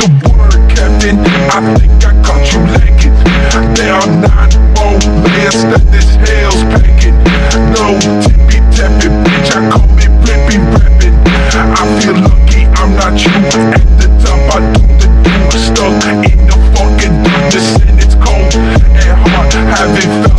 the word, Captain. I think I caught you lacking. There are nine more layers that this hell's packing. No tippy tapping, bitch. I call me blippy rapping. I feel lucky I'm not you. At the top, I do the doing Stuck in the fucking darkness, and it's cold and hard. Having